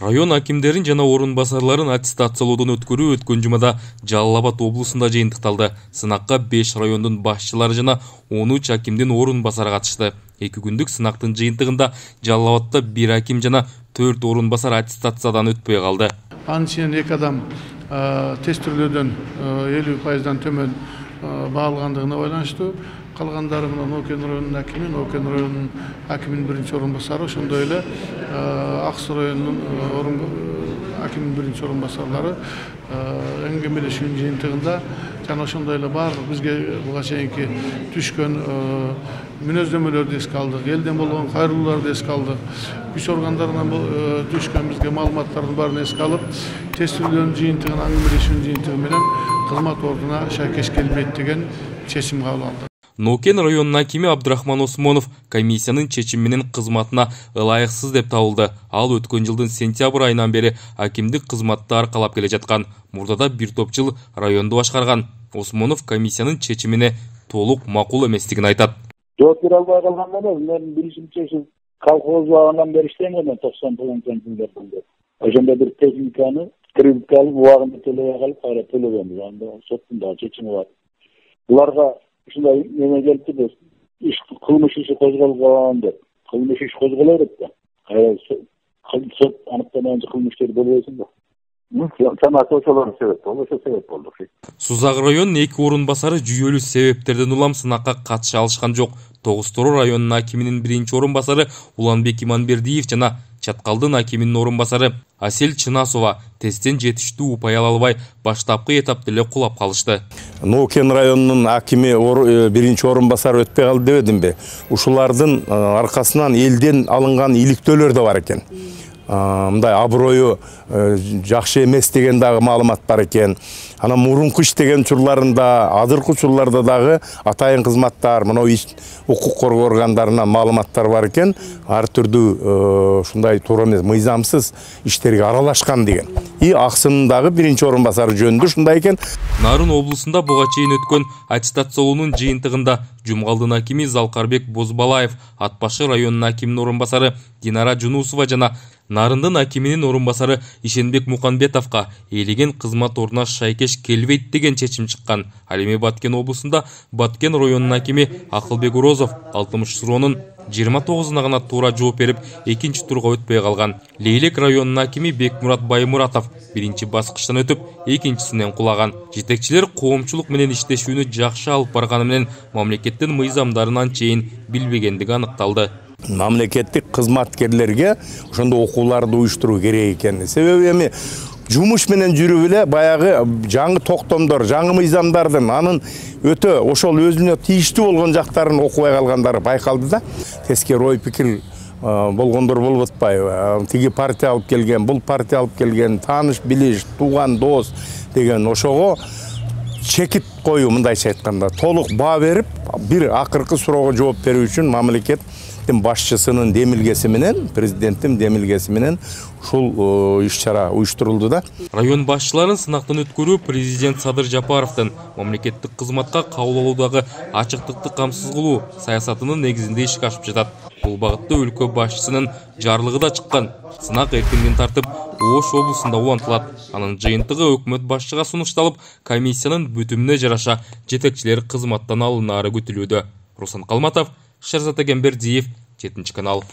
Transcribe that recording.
район акимдерин жана орун басарларын аттестациялоодон өткөрүү өткөн жумада жалал абад облусунда жыйынтыкталды. Сынакка беш райондун башчылары жана он үч акимдин орун басары катышты. Эки күндүк сынактын жыйынтыгында жалал абадта бир аким жана төрт орун басар аттестациядан өтпөй калды. Анын ичинен эки адам тестирлөөдөн элүү пайыздан төмөн баалгандыгына байланыштуу калгандары мына нокен районунун акими нокен районунун акиминин биринчи орун басары ошондой эле ак суу районунун акимдин биринчи орун басарлары эңгемелешүүнүн жыйынтыгында жана ошондой эле баардык бизге буга чейинки түшкөн мүнөздөмөлөрдү эске алдык элден болгон кайрылууларды эске алдык күч органдарынан түшкөн бизге маалыматтардын баарын эске алып тестирөөнүн жыйынтыгын аңгемелешүүнүн жыйынтыгы менен кызмат ордуна шайкеш келбейт деген чечим кабыл алдык нокен районунун акими абдырахман осмонов комиссиянын чечими менен кызматына ылайыксыз деп табылды ал өткөн жылдын сентябрь айынан бери акимдик кызматты аркалап келе жаткан мурдада бир топ жыл районду башкарган осмонов комиссиянын чечимине толук макул эместигин айтат жооп бере албай калганда эле менин билишимче ушу колхоз убагынан бери иштейм мен токсон тогузунчу жылдардан ошондо бир техниканы кредитке алып убагында төлөбөй калып кайра төлөгөнбүз анда соттун дагы чечими бар. Буларга ушундай неме келипти да иш кылмыш иши козголгон деп кылмыш иш козголо берет да кайра сот аныктамайынча кылмыш ишер болбойсуң да чамасы ошолор себеп болду ошол себеп болду сузак районунун эки орун басары жүйөлүү себептерден улам сынакка катыша алышкан жок тогуз тороо районунун акиминин биринчи орун басары уланбек иманбердиев жана чаткалдын акиминин орун басары асель чынасова тесттен жетиштүү упай ала албай баштапкы этапта эле кулап калышты нокен районунун акими биринчи орун басары өтпөй калды дебедимби ушулардын аркасынан элден алынган иликтөөлөр да бар экен мындай аброю э, жакшы эмес деген дагы маалымат бар экен. Анан мурунку иштеген учурларында азыркы учурларда дагы атайын кызматтар мына укук коргоо органдарынан маалыматтар бар экен. Ар түрдүү э, ушундай туура эмес мыйзамсыз иштерге аралашкан деген. И аксынын дагы биринчи орун басары жөнүндө ушундай экен. Нарын облусунда буга чейин өткөн аттестациялоонун жыйынтыгында жумгалдын акими залкарбек бозбалаев ат башы районунун акиминин орун басары динара жунусова жана нарындын акиминин орун басары ишенбек муканбетовго ээлеген кызмат ордуна шайкеш келбейт деген чечим чыккан ал эми баткен облусунда баткен районунун акими акылбек урозов алтымыш суроонун жыйырма тогузуна гана туура жооп берип экинчи турга өтпөй калган лейлек районунун акими бекмурат баймуратов биринчи баскычтан өтүп экинчисинен кулаган жетекчилер коомчулук менен иштешүүнү жакшы алып барганы менен мамлекеттин мыйзамдарын анчейин билбегендиги аныкталды мамлекеттик кызматкерлерге ошондой окууларды уюштуруу керек экен себеби эми жумуш менен жүрүп эле баягы жаңы токтомдор жаңы мыйзамдардын анын өтө ошол өзүнө тийиштүү болгон жактарын окубай калгандары байкалды да. Тескери ой пикир болгондор болуп атпайбы тиги партия алып келген бул партия алып келген тааныш билиш тууган дос деген ошого чекит коюу мындайча айтканда толук баа берип бир акыркы суроого жооп берүү үчүн мамлекет башчысынын демилгеси менен президенттин демилгеси менен ушул иш чара уюштурулду да. Район башчыларын сынактан өткөрүү президент садыр жапаровдун мамлекеттик кызматка кабыл алуудагы ачыктыкты камсыз кылуу саясатынын негизинде ишке ашып жатат. Бул багытта өлкө башчысынын жарлыгы да чыккан. Сынак эртеңден тартып ош облусунда улантылат. Анын жыйынтыгы өкмөт башчыга сунушталып комиссиянын бүтүмүнө жараша жетекчилер кызматтан алынаары күтүлүүдө. Руслан калматов шерзат эгембердиев жетинчи канал.